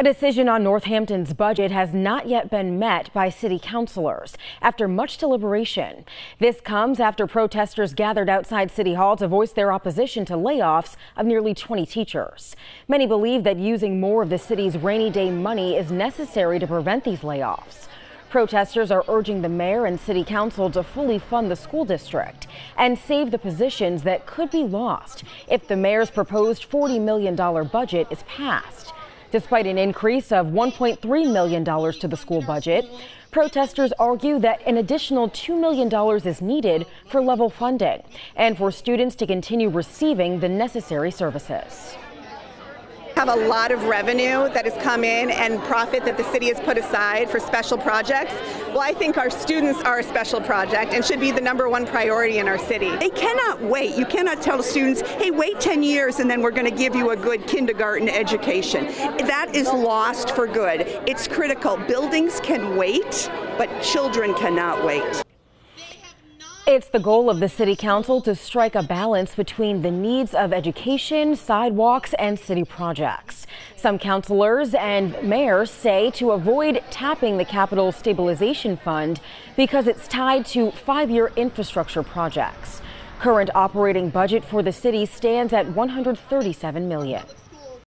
A decision on Northampton's budget has not yet been met by city councilors after much deliberation. This comes after protesters gathered outside City Hall to voice their opposition to layoffs of nearly 20 teachers. Many believe that using more of the city's rainy day money is necessary to prevent these layoffs. Protesters are urging the mayor and city council to fully fund the school district and save the positions that could be lost if the mayor's proposed $40 million budget is passed. Despite an increase of $1.3 million to the school budget, protesters argue that an additional $2 million is needed for level funding and for students to continue receiving the necessary services have a lot of revenue that has come in and profit that the city has put aside for special projects. Well, I think our students are a special project and should be the number one priority in our city. They cannot wait. You cannot tell students, hey, wait 10 years and then we're going to give you a good kindergarten education. That is lost for good. It's critical. Buildings can wait, but children cannot wait. It's the goal of the City Council to strike a balance between the needs of education, sidewalks, and city projects. Some councilors and mayors say to avoid tapping the Capital Stabilization Fund because it's tied to five-year infrastructure projects. Current operating budget for the city stands at 137 million.